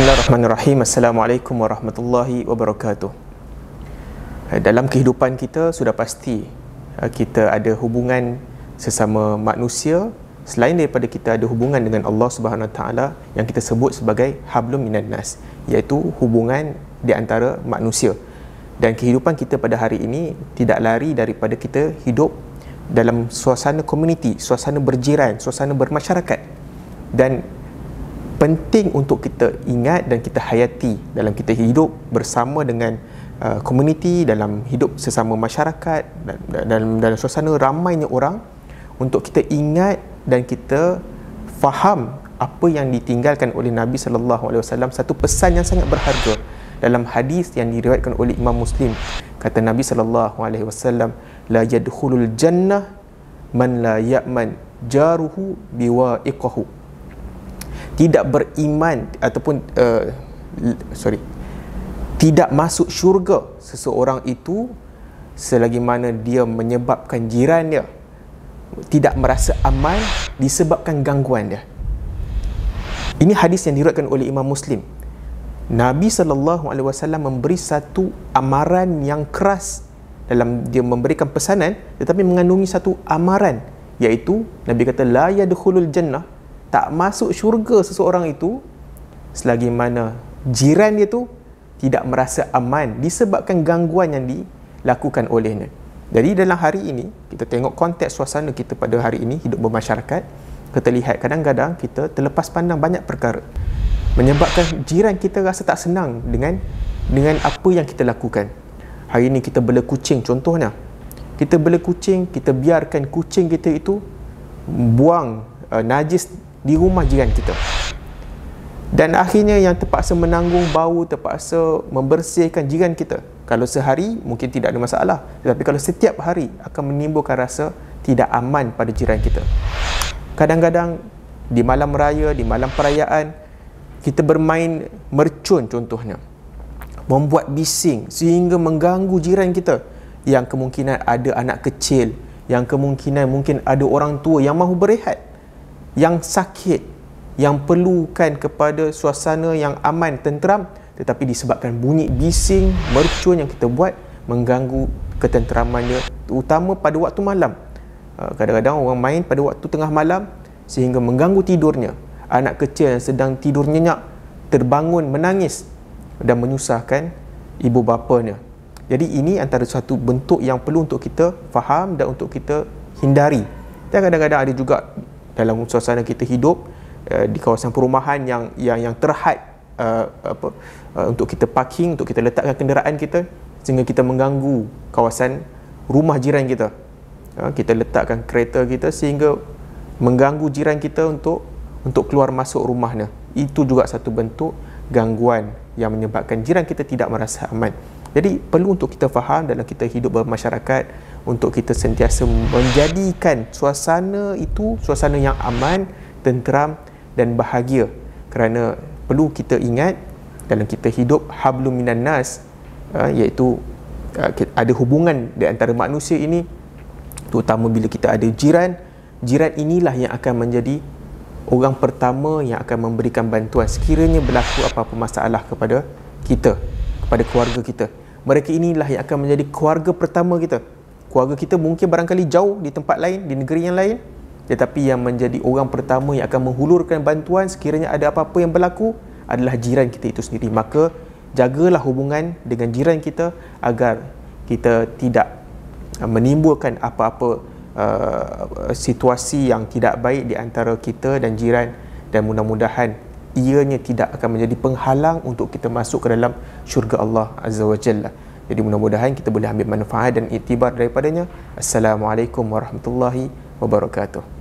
Bismillahirrahmanirrahim. Assalamualaikum warahmatullahi wabarakatuh. Eh, dalam kehidupan kita sudah pasti eh, kita ada hubungan sesama manusia selain daripada kita ada hubungan dengan Allah Subhanahu Wa Taala yang kita sebut sebagai hablum minan nas iaitu hubungan di antara manusia. Dan kehidupan kita pada hari ini tidak lari daripada kita hidup dalam suasana komuniti, suasana berjiran, suasana bermasyarakat. Dan penting untuk kita ingat dan kita hayati dalam kita hidup bersama dengan uh, komuniti dalam hidup sesama masyarakat dan dalam dalam suasana ramainya orang untuk kita ingat dan kita faham apa yang ditinggalkan oleh Nabi sallallahu alaihi wasallam. Satu pesan yang sangat berharga dalam hadis yang diriwayatkan oleh Imam Muslim. Kata Nabi sallallahu alaihi wasallam la yadkhulul jannah man la ya'man jaruhu biwa'iqahu tidak beriman ataupun uh, sorry tidak masuk syurga seseorang itu selagi mana dia menyebabkan jiran dia tidak merasa aman disebabkan gangguan dia. Ini hadis yang diriwayatkan oleh Imam Muslim. Nabi sallallahu alaihi wasallam memberi satu amaran yang keras dalam dia memberikan pesanan tetapi mengandungi satu amaran iaitu Nabi kata la yadkhulul jannah tak masuk syurga seseorang itu selagi mana jiran dia tu tidak merasa aman disebabkan gangguan yang dilakukan olehnya. Jadi dalam hari ini kita tengok konteks suasana kita pada hari ini hidup bermasyarakat kita lihat kadang-kadang kita terlepas pandang banyak perkara menyebabkan jiran kita rasa tak senang dengan dengan apa yang kita lakukan. Hari ini kita bela kucing contohnya. Kita bela kucing, kita biarkan kucing kita itu buang uh, najis di rumah jiran kita. Dan akhirnya yang terpaksa menanggung bau terpaksa membersihkan jiran kita. Kalau sehari mungkin tidak ada masalah. Tetapi kalau setiap hari akan menimbulkan rasa tidak aman pada jiran kita. Kadang-kadang di malam raya di malam perayaan kita bermain mercun contohnya. Membuat bising sehingga mengganggu jiran kita. Yang kemungkinan ada anak kecil yang kemungkinan mungkin ada orang tua yang mahu berehat yang sakit yang perlukan kepada suasana yang aman tenteram tetapi disebabkan bunyi bising mercun yang kita buat mengganggu ketenteramannya terutama pada waktu malam. Uh, kadang-kadang orang main pada waktu tengah malam sehingga mengganggu tidurnya. Anak kecil yang sedang tidur nyenyak terbangun menangis dan menyusahkan ibu bapanya. Jadi ini antara satu bentuk yang perlu untuk kita faham dan untuk kita hindari. Dan kadang-kadang ada juga dalam suasana kita hidup uh, di kawasan perumahan yang yang yang terhad uh, apa uh, untuk kita parking untuk kita letakkan kenderaan kita sehingga kita mengganggu kawasan rumah jiran kita. Uh, kita letakkan kereta kita sehingga mengganggu jiran kita untuk untuk keluar masuk rumahnya. Itu juga satu bentuk gangguan yang menyebabkan jiran kita tidak merasa aman. Jadi perlu untuk kita faham dalam kita hidup bermasyarakat untuk kita sentiasa menjadikan suasana itu suasana yang aman, tenteram dan bahagia. Kerana perlu kita ingat dalam kita hidup hablum minan nas uh, iaitu uh, ada hubungan di antara manusia ini terutama bila kita ada jiran, jiran inilah yang akan menjadi orang pertama yang akan memberikan bantuan sekiranya berlaku apa-apa masalah kepada kita, kepada keluarga kita. Mereka inilah yang akan menjadi keluarga pertama kita keluarga kita mungkin barangkali jauh di tempat lain, di negeri yang lain tetapi yang menjadi orang pertama yang akan menghulurkan bantuan sekiranya ada apa-apa yang berlaku adalah jiran kita itu sendiri maka jagalah hubungan dengan jiran kita agar kita tidak uh, menimbulkan apa-apa uh, situasi yang tidak baik di antara kita dan jiran dan mudah-mudahan ianya tidak akan menjadi penghalang untuk kita masuk ke dalam syurga Allah Azza wa Jalla. Jadi mudah-mudahan kita boleh ambil manfaat dan iktibar daripadanya. Assalamualaikum warahmatullahi wabarakatuh.